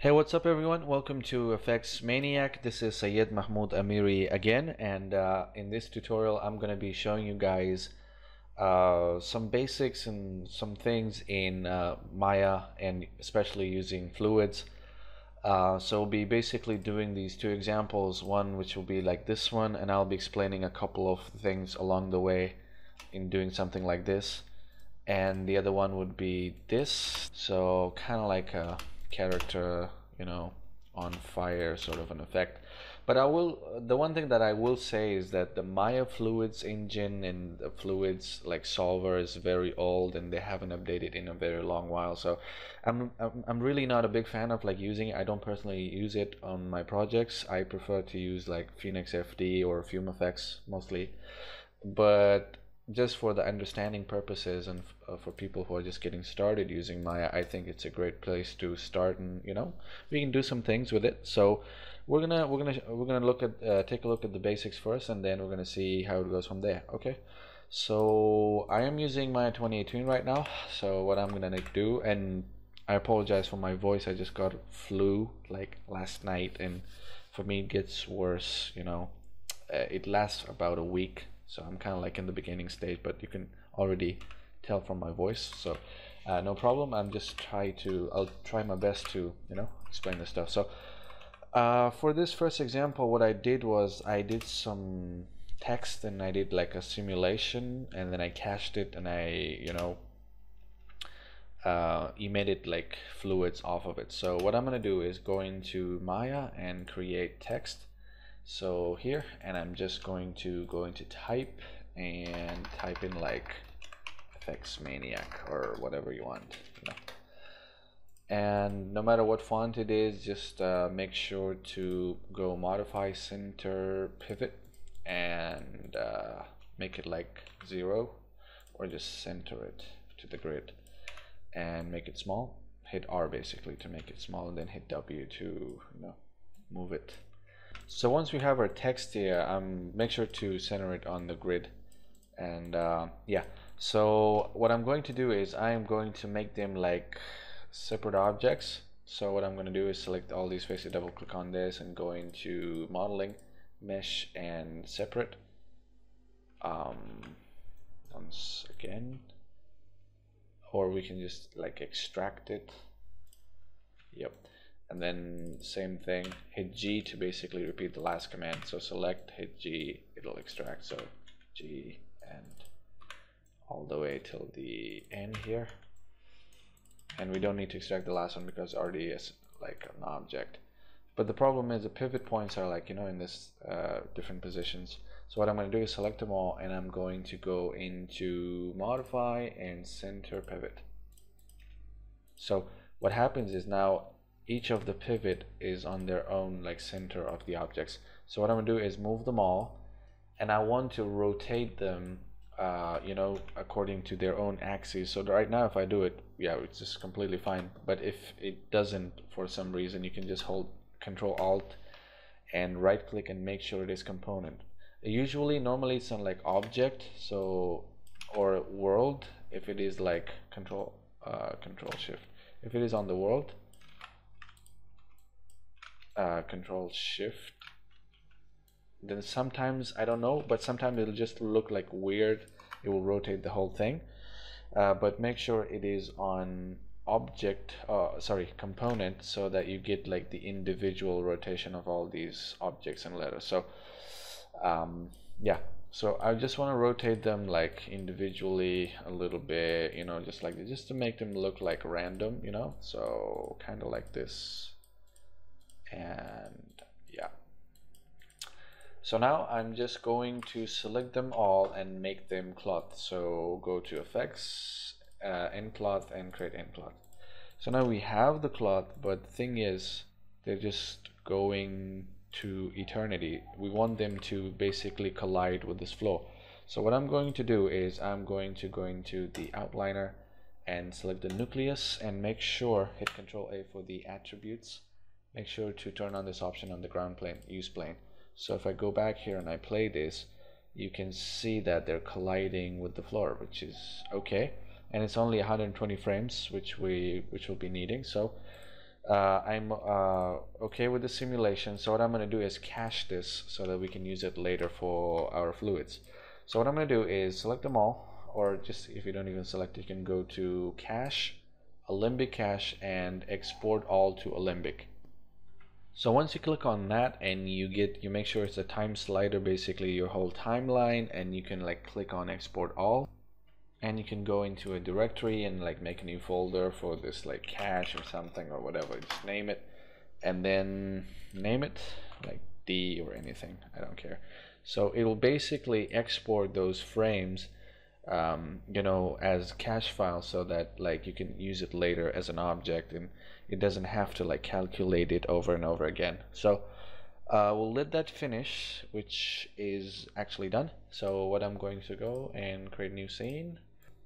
Hey, what's up, everyone? Welcome to FX Maniac. This is Sayed Mahmoud Amiri again, and uh, in this tutorial, I'm going to be showing you guys uh, some basics and some things in uh, Maya, and especially using fluids. Uh, so we'll be basically doing these two examples, one which will be like this one, and I'll be explaining a couple of things along the way in doing something like this. And the other one would be this, so kind of like a character, you know, on fire sort of an effect. But I will, the one thing that I will say is that the Maya Fluids engine and the Fluids like solver is very old and they haven't updated in a very long while. So I'm, I'm, really not a big fan of like using it. I don't personally use it on my projects. I prefer to use like Phoenix FD or FumeFX mostly. But just for the understanding purposes and uh, for people who are just getting started using Maya, I think it's a great place to start, and you know, we can do some things with it. So we're gonna we're gonna we're gonna look at uh, take a look at the basics first, and then we're gonna see how it goes from there. Okay. So I am using Maya 2018 right now. So what I'm gonna do, and I apologize for my voice. I just got flu like last night, and for me it gets worse. You know, uh, it lasts about a week so I'm kind of like in the beginning stage but you can already tell from my voice. So uh, no problem. I'm just try to I'll try my best to you know explain this stuff. So uh, for this first example what I did was I did some text and I did like a simulation and then I cached it and I you know uh, emitted like fluids off of it. So what I'm gonna do is go into Maya and create text so here and I'm just going to go into type and type in like FX Maniac or whatever you want you know. and no matter what font it is just uh, make sure to go modify center pivot and uh, make it like zero or just center it to the grid and make it small hit R basically to make it small and then hit W to you know move it so once we have our text here, um, make sure to center it on the grid. And uh, yeah, so what I'm going to do is I am going to make them like separate objects. So what I'm going to do is select all these faces, double click on this and go into modeling, mesh and separate. Um, once again, or we can just like extract it. Yep and then same thing hit G to basically repeat the last command. So select hit G it'll extract. So G and all the way till the end here. And we don't need to extract the last one because already is like an object. But the problem is the pivot points are like you know in this uh, different positions. So what I'm going to do is select them all and I'm going to go into modify and center pivot. So what happens is now each of the pivot is on their own like center of the objects. So what I'm gonna do is move them all and I want to rotate them uh, you know according to their own axes. So right now if I do it yeah it's just completely fine. But if it doesn't for some reason you can just hold control alt and right click and make sure it is component. Usually normally it's on like object so or world. If it is like control uh, control shift. If it is on the world uh, control shift then sometimes I don't know but sometimes it'll just look like weird. It will rotate the whole thing. Uh, but make sure it is on object uh, sorry component so that you get like the individual rotation of all these objects and letters. So um, yeah. So I just want to rotate them like individually a little bit you know just like just to make them look like random you know? So kind of like this and yeah. So now I'm just going to select them all and make them cloth. So go to effects uh, nCloth and create nCloth. So now we have the cloth but the thing is they're just going to eternity. We want them to basically collide with this flow so what I'm going to do is I'm going to go into the outliner and select the nucleus and make sure hit control A for the attributes make sure to turn on this option on the ground plane use plane. So if I go back here and I play this you can see that they're colliding with the floor which is okay. And it's only 120 frames which we which will be needing. So uh, I'm uh, okay with the simulation. So what I'm gonna do is cache this so that we can use it later for our fluids. So what I'm gonna do is select them all or just if you don't even select you can go to cache Alembic cache and export all to Alembic so once you click on that and you get you make sure it's a time slider basically your whole timeline and you can like click on export all. And you can go into a directory and like make a new folder for this like cache or something or whatever just name it. And then name it like D or anything I don't care. So it will basically export those frames um, you know as cache file so that like you can use it later as an object and it doesn't have to like calculate it over and over again so uh, we'll let that finish which is actually done so what I'm going to go and create a new scene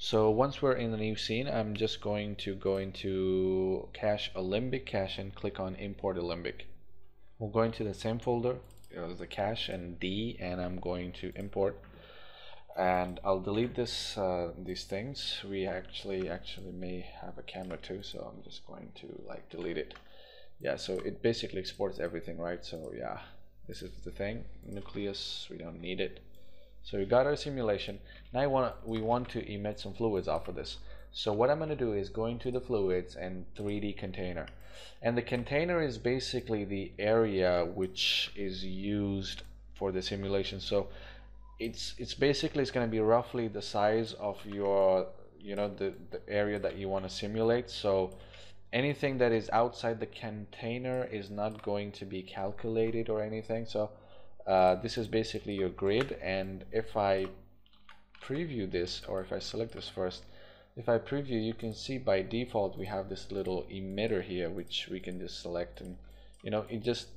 so once we're in the new scene, I'm just going to go into cache Alembic cache and click on import Alembic. We'll go into the same folder, the cache and D, and I'm going to import. And I'll delete this uh, these things. We actually actually may have a camera too, so I'm just going to like delete it. Yeah, so it basically exports everything, right? So yeah, this is the thing. Nucleus, we don't need it. So we got our simulation. Now want we want to emit some fluids off of this. So what I'm going to do is go into the fluids and 3D container. And the container is basically the area which is used for the simulation. So it's it's basically it's going to be roughly the size of your you know the, the area that you want to simulate. So anything that is outside the container is not going to be calculated or anything. So uh, this is basically your grid and if I preview this or if I select this first if I preview you can see by default we have this little emitter here which we can just select and you know it just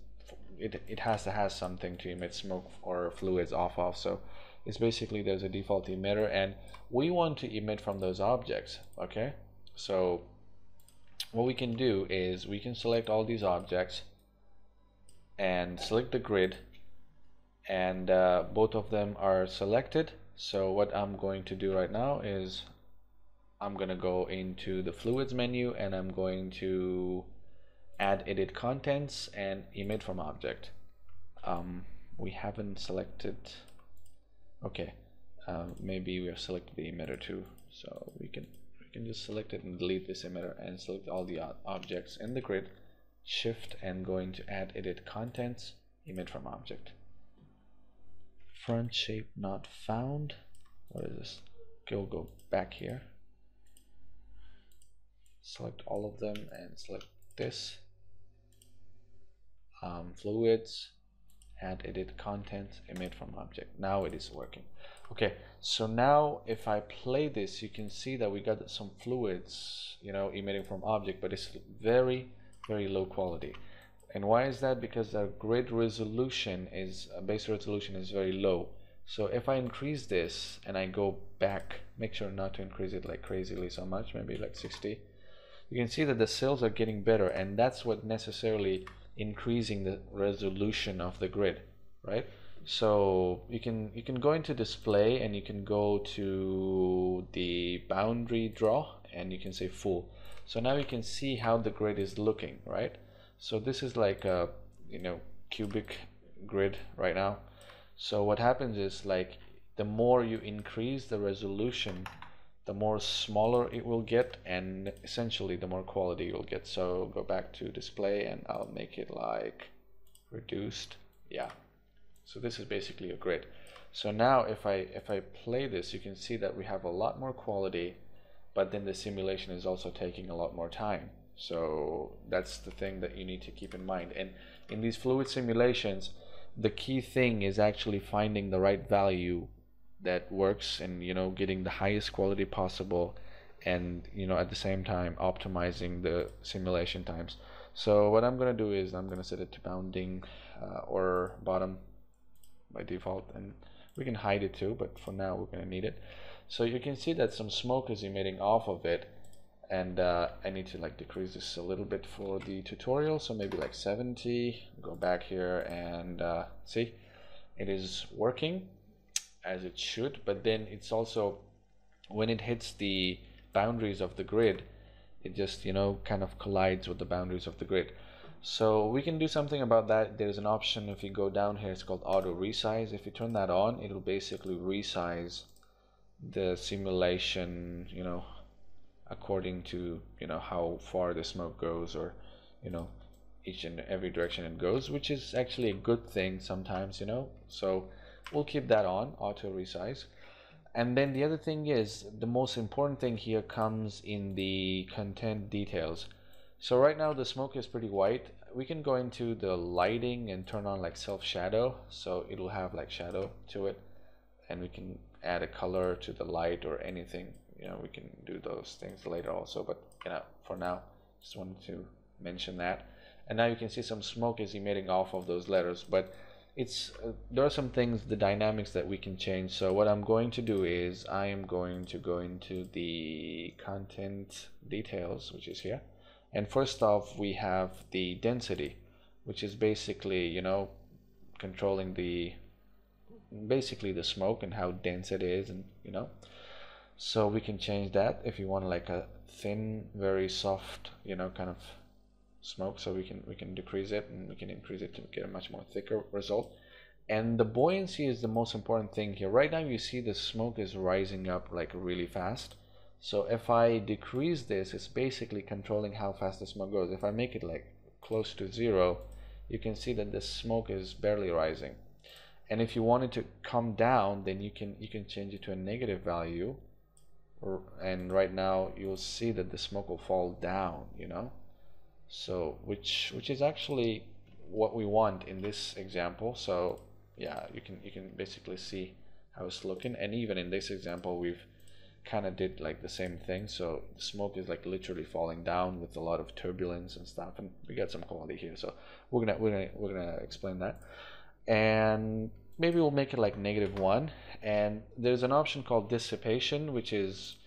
it, it has to have something to emit smoke or fluids off of. So it's basically there's a default emitter and we want to emit from those objects okay? So what we can do is we can select all these objects and select the grid and uh, both of them are selected. So what I'm going to do right now is I'm gonna go into the fluids menu and I'm going to add edit contents and emit from object. Um, we haven't selected okay uh, maybe we have selected the emitter too so we can we can just select it and delete this emitter and select all the objects in the grid. Shift and going to add edit contents emit from object. Front shape not found. What is this? Go go back here. Select all of them and select this um, fluids and edit content emit from object. Now it is working. Okay so now if I play this you can see that we got some fluids you know emitting from object but it's very very low quality. And why is that? Because our grid resolution is uh, base resolution is very low. So if I increase this and I go back make sure not to increase it like crazily so much maybe like 60 you can see that the cells are getting better and that's what necessarily increasing the resolution of the grid right? So you can you can go into display and you can go to the boundary draw and you can say full. So now you can see how the grid is looking right? So this is like a you know cubic grid right now. So what happens is like the more you increase the resolution the more smaller it will get and essentially the more quality you'll get. So go back to display and I'll make it like reduced. Yeah. So this is basically a grid. So now if I if I play this you can see that we have a lot more quality but then the simulation is also taking a lot more time. So that's the thing that you need to keep in mind. And in these fluid simulations, the key thing is actually finding the right value that works and you know getting the highest quality possible and you know at the same time optimizing the simulation times. So what I'm gonna do is I'm gonna set it to bounding uh, or bottom by default and we can hide it too but for now we're gonna need it. So you can see that some smoke is emitting off of it and uh, I need to like decrease this a little bit for the tutorial so maybe like 70 go back here and uh, see? It is working as it should but then it's also when it hits the boundaries of the grid it just you know kind of collides with the boundaries of the grid. So we can do something about that. There's an option if you go down here it's called auto resize. If you turn that on it'll basically resize the simulation you know according to you know how far the smoke goes or you know each and every direction it goes which is actually a good thing sometimes you know. So we'll keep that on auto resize. And then the other thing is the most important thing here comes in the content details. So right now the smoke is pretty white. We can go into the lighting and turn on like self shadow so it'll have like shadow to it. And we can add a color to the light or anything. You know we can do those things later also. But you know for now just wanted to mention that. And now you can see some smoke is emitting off of those letters. But it's uh, there are some things the dynamics that we can change. So what I'm going to do is I am going to go into the content details which is here. And first off we have the density which is basically you know controlling the basically the smoke and how dense it is and you know. So we can change that if you want like a thin very soft you know kind of smoke so we can we can decrease it and we can increase it to get a much more thicker result. And the buoyancy is the most important thing here. Right now you see the smoke is rising up like really fast. So if I decrease this it's basically controlling how fast the smoke goes. If I make it like close to zero you can see that the smoke is barely rising. And if you want it to come down then you can you can change it to a negative value. And right now you'll see that the smoke will fall down you know so which which is actually what we want in this example. So yeah you can you can basically see how it's looking. And even in this example we've kind of did like the same thing. So the smoke is like literally falling down with a lot of turbulence and stuff. And we got some quality here. So we're gonna we're gonna we're gonna explain that. And maybe we'll make it like negative one. And there's an option called dissipation which is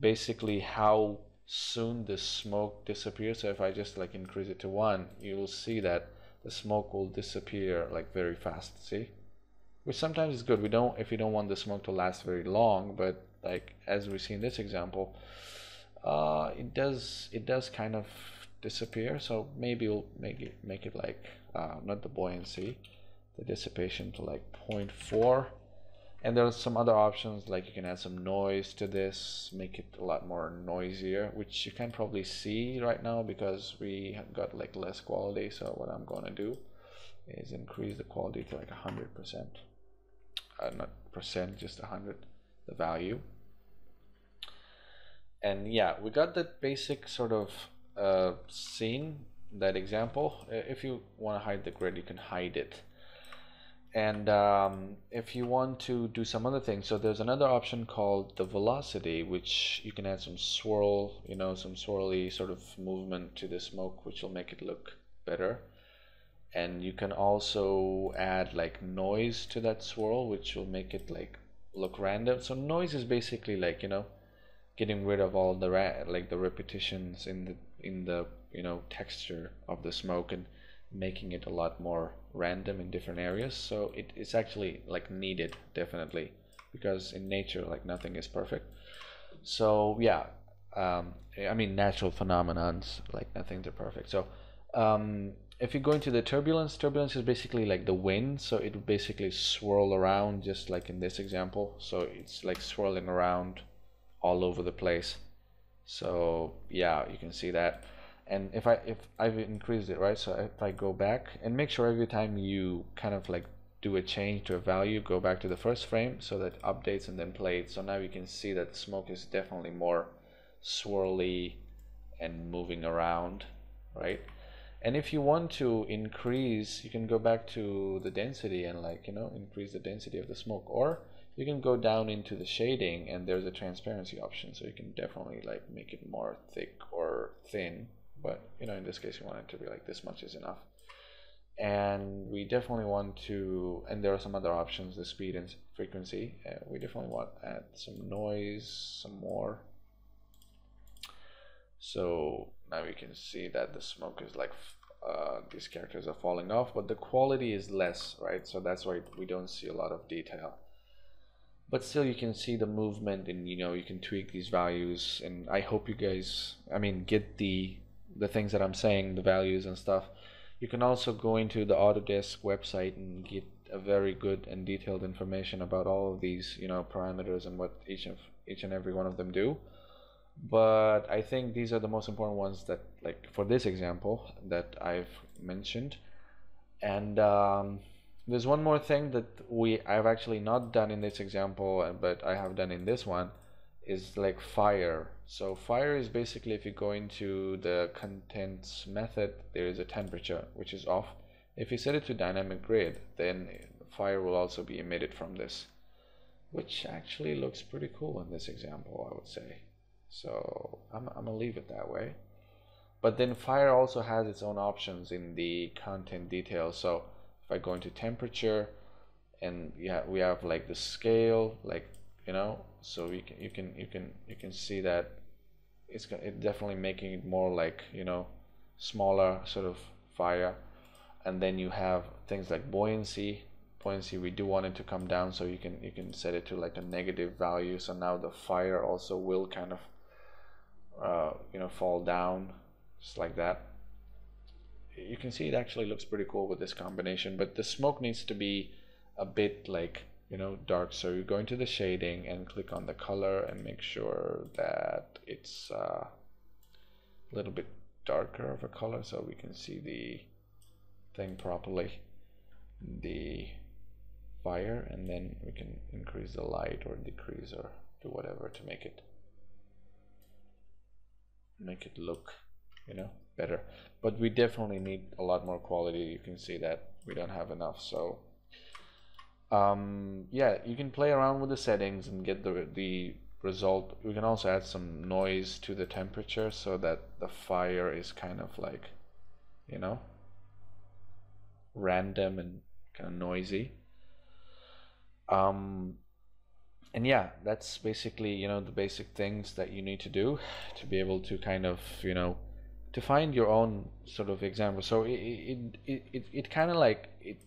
basically how soon the smoke disappears. So if I just like increase it to one you will see that the smoke will disappear like very fast see? Which sometimes is good. We don't if you don't want the smoke to last very long but like as we see in this example uh, it does it does kind of disappear. So maybe we'll make it make it like uh, not the buoyancy the dissipation to like 0.4 and there's some other options like you can add some noise to this make it a lot more noisier which you can probably see right now because we got like less quality. So what I'm gonna do is increase the quality to like a hundred percent. Uh, not percent just a hundred the value. And yeah we got that basic sort of uh, scene that example. If you want to hide the grid you can hide it and um, if you want to do some other things so there's another option called the velocity which you can add some swirl you know some swirly sort of movement to the smoke which will make it look better. And you can also add like noise to that swirl which will make it like look random. So noise is basically like you know getting rid of all the like the repetitions in the in the you know texture of the smoke and making it a lot more random in different areas so it, it's actually like needed definitely because in nature like nothing is perfect. So yeah um, I mean natural phenomenons like nothing's perfect. So um, if you go into the turbulence turbulence is basically like the wind so it will basically swirl around just like in this example. So it's like swirling around all over the place. So yeah you can see that and if I if I've increased it right so if I go back and make sure every time you kind of like do a change to a value go back to the first frame so that updates and then play it so now you can see that the smoke is definitely more swirly and moving around right? And if you want to increase you can go back to the density and like you know increase the density of the smoke. Or you can go down into the shading and there's a transparency option. So you can definitely like make it more thick or thin but you know in this case we want it to be like this much is enough. And we definitely want to and there are some other options the speed and frequency. Uh, we definitely want to add some noise some more. So now you can see that the smoke is like uh, these characters are falling off but the quality is less right? So that's why we don't see a lot of detail. But still you can see the movement and you know you can tweak these values. And I hope you guys I mean get the the things that I'm saying the values and stuff. You can also go into the Autodesk website and get a very good and detailed information about all of these you know parameters and what each of each and every one of them do. But I think these are the most important ones that like for this example that I've mentioned. And um, there's one more thing that we I've actually not done in this example but I have done in this one is like fire. So fire is basically if you go into the contents method there is a temperature which is off. If you set it to dynamic grid then fire will also be emitted from this which actually looks pretty cool in this example I would say. So I'm, I'm gonna leave it that way. But then fire also has its own options in the content details so if I go into temperature and yeah we have like the scale like you know? So you can you can you can you can see that it's it definitely making it more like you know smaller sort of fire. And then you have things like buoyancy. Buoyancy we do want it to come down so you can you can set it to like a negative value. So now the fire also will kind of uh, you know fall down just like that. You can see it actually looks pretty cool with this combination but the smoke needs to be a bit like you know dark. So you go into the shading and click on the color and make sure that it's uh, a little bit darker of a color so we can see the thing properly. The fire and then we can increase the light or decrease or do whatever to make it make it look you know better. But we definitely need a lot more quality. You can see that we don't have enough so um, yeah you can play around with the settings and get the the result. We can also add some noise to the temperature so that the fire is kind of like you know random and kind of noisy. Um, and yeah that's basically you know the basic things that you need to do to be able to kind of you know to find your own sort of example. So it it it, it, it kind of like it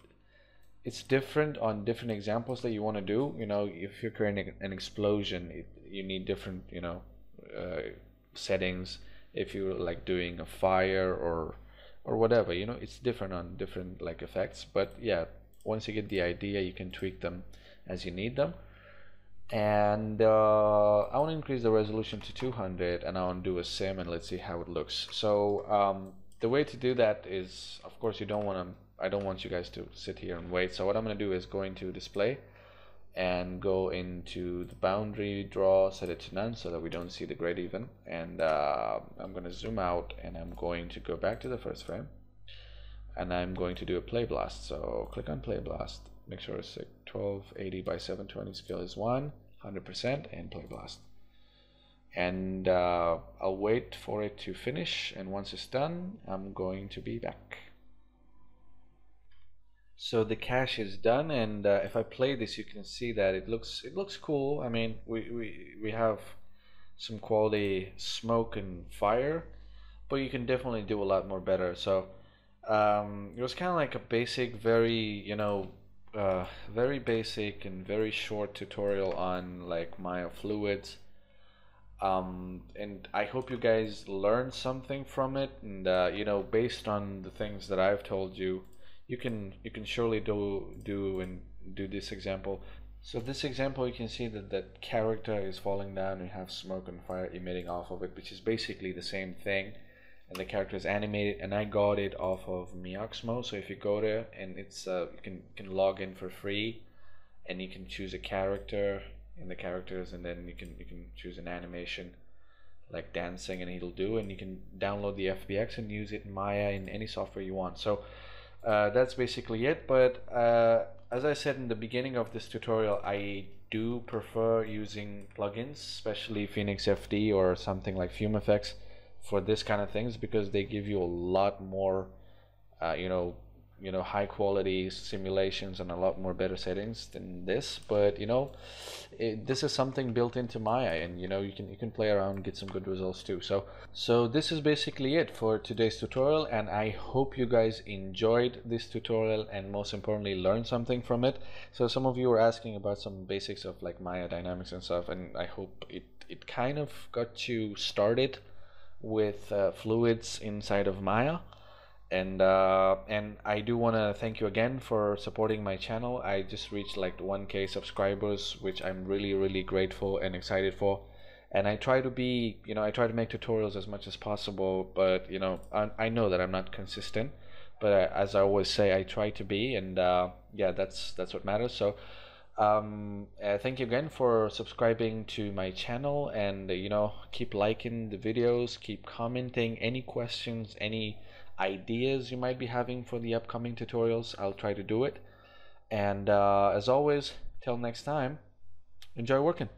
it's different on different examples that you want to do you know if you're creating an explosion you need different you know uh, settings. If you're like doing a fire or or whatever you know it's different on different like effects. But yeah once you get the idea you can tweak them as you need them. And uh, I want to increase the resolution to 200 and I want to do a sim and let's see how it looks. So um, the way to do that is of course you don't want to I don't want you guys to sit here and wait. So what I'm going to do is go into display and go into the boundary draw set it to none so that we don't see the grade even. And uh, I'm going to zoom out and I'm going to go back to the first frame. And I'm going to do a play blast. So click on play blast. Make sure it's like 1280 by 720 scale is 1 100% and play blast. And uh, I'll wait for it to finish. And once it's done I'm going to be back so the cache is done and uh, if I play this you can see that it looks it looks cool. I mean we, we, we have some quality smoke and fire but you can definitely do a lot more better. So um, it was kind of like a basic very you know uh, very basic and very short tutorial on like Maya fluids um, and I hope you guys learned something from it and uh, you know based on the things that I've told you you can you can surely do do and do this example. So this example you can see that that character is falling down you have smoke and fire emitting off of it which is basically the same thing. And the character is animated and I got it off of Mixamo so if you go there and it's uh, you can can log in for free and you can choose a character in the characters and then you can you can choose an animation like dancing and it'll do. And you can download the FBX and use it in Maya in any software you want. So uh, that's basically it but uh, as I said in the beginning of this tutorial I do prefer using plugins especially Phoenix FD or something like FumeFX for this kind of things because they give you a lot more uh, you know you know high quality simulations and a lot more better settings than this but you know it, this is something built into Maya and you know you can you can play around get some good results too. So so this is basically it for today's tutorial and I hope you guys enjoyed this tutorial and most importantly learned something from it. So some of you were asking about some basics of like Maya dynamics and stuff and I hope it it kind of got you started with uh, fluids inside of Maya and uh, and I do want to thank you again for supporting my channel. I just reached like 1k subscribers, which I'm really really grateful and excited for. And I try to be, you know, I try to make tutorials as much as possible, but you know, I, I know that I'm not consistent. But uh, as I always say, I try to be, and uh, yeah, that's that's what matters. So. Um, uh, thank you again for subscribing to my channel and you know keep liking the videos keep commenting any questions any ideas you might be having for the upcoming tutorials, I'll try to do it. And uh, as always, till next time, enjoy working.